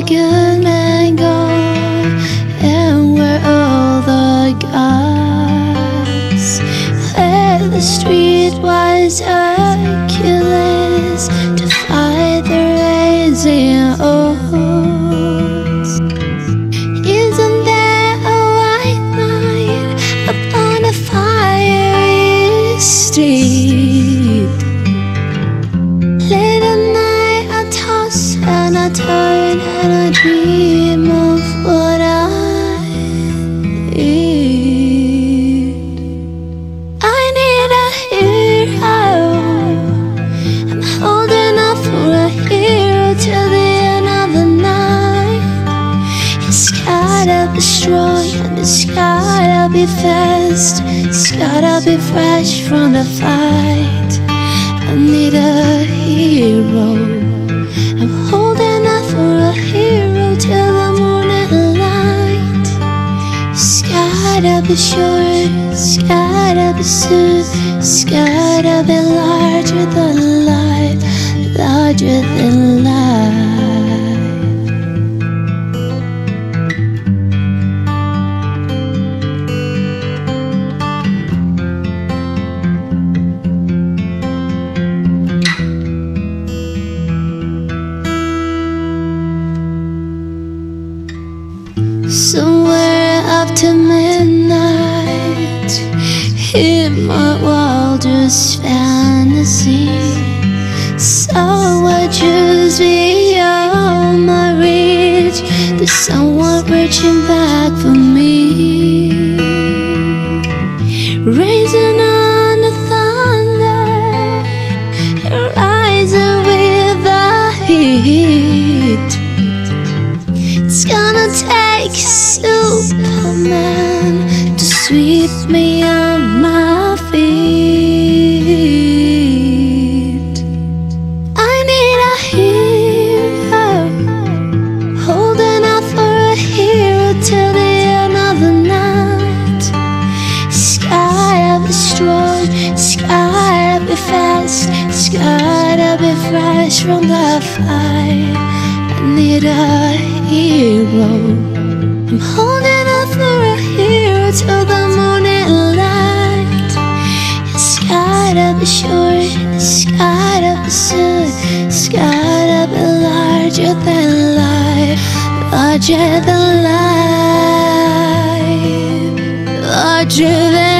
the good men go and where all the gods where the streetwise Hercules strong and it's gotta be fast. It's gotta be fresh from the fight. I need a hero. I'm holding out for a hero till the morning light. It's gotta be short, it's gotta be soon, it's gotta be larger than life, larger than life. Somewhere after midnight, in my wildest fantasy, someone choose beyond my reach. There's someone reaching back for me, Superman to sweep me on my feet. I need a hero, holding out for a hero till the end of the night. It's gotta be strong, it's gotta be fast, it's gotta be fresh from the fight. I need a hero. I'm holding out for a hero till the morning light. It's gotta be short, it's gotta be soon, it's gotta be larger than life, larger than life, larger than